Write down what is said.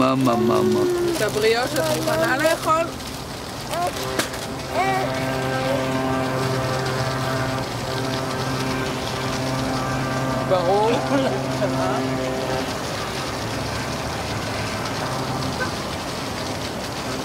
מה, מה, מה, מה. את הבריאות שאת מוכנה לאכול? ברור.